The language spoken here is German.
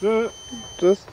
Tschüss. Tschüss.